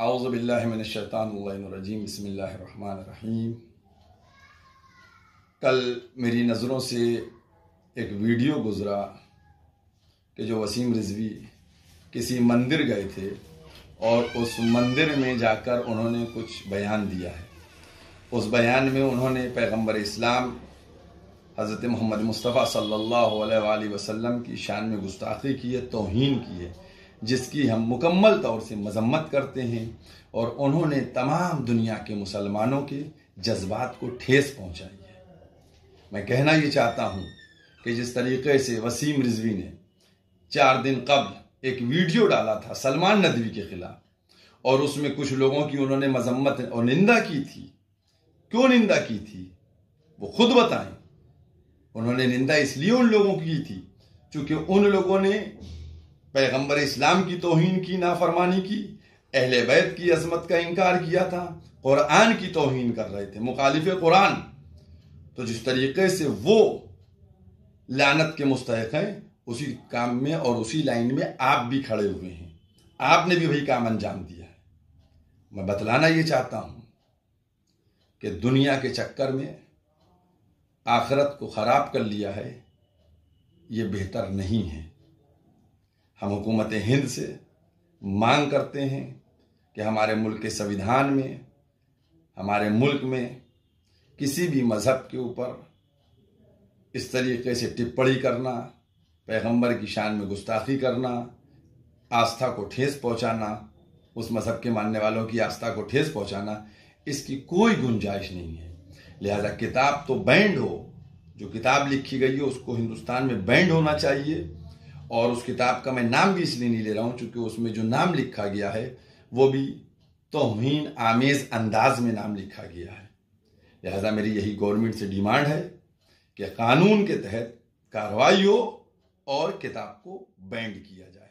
आउज़बिल्लिनशैतानरजीम बसमीम कल मेरी नज़रों से एक वीडियो गुज़रा कि जो वसीम रिजवी किसी मंदिर गए थे और उस मंदिर में जाकर उन्होंने कुछ बयान दिया है। उस बयान में उन्होंने पैगंबर इस्लाम हज़रत मोहम्मद मुस्तफ़ा सल्लल्लाहु अलैहि वसल्लम की शान में गुस्ताखी की है, तोहन की है। जिसकी हम मुकम्मल तौर से मजम्मत करते हैं और उन्होंने तमाम दुनिया के मुसलमानों के जज्बात को ठेस पहुंचाई है। मैं कहना ये चाहता हूँ कि जिस तरीके से वसीम रिजवी ने चार दिन कबल एक वीडियो डाला था सलमान नदवी के खिलाफ, और उसमें कुछ लोगों की उन्होंने मजम्मत और निंदा की थी। क्यों निंदा की थी? वो खुद बताएँ। उन्होंने निंदा इसलिए उन लोगों की थी क्योंकि उन लोगों ने पैगंबर इस्लाम की तोहन की, नाफरमानी की, अहले बैत की अजमत का इनकार किया था, कुरान की तोहन कर रहे थे, मुखालिफ कुरान। तो जिस तरीके से वो लानत के मुस्तक हैं, उसी काम में और उसी लाइन में आप भी खड़े हुए हैं। आपने भी वही काम अंजाम दिया है। मैं बतलाना ये चाहता हूँ कि दुनिया के चक्कर में आखरत को ख़राब कर लिया है, ये बेहतर नहीं है। हम हुकूमत हिंद से मांग करते हैं कि हमारे मुल्क के संविधान में, हमारे मुल्क में किसी भी मज़हब के ऊपर इस तरीके से टिप्पणी करना, पैगंबर की शान में गुस्ताखी करना, आस्था को ठेस पहुंचाना, उस मज़हब के मानने वालों की आस्था को ठेस पहुंचाना, इसकी कोई गुंजाइश नहीं है। लिहाजा किताब तो बैंड हो, जो किताब लिखी गई है, उसको हिंदुस्तान में बैंड होना चाहिए। और उस किताब का मैं नाम भी इसलिए नहीं ले रहा हूँ क्योंकि उसमें जो नाम लिखा गया है, वो भी तोहन आमेज अंदाज में नाम लिखा गया है। लिहाजा मेरी यही गवर्नमेंट से डिमांड है कि कानून के तहत कार्रवाई हो और किताब को बैंड किया जाए।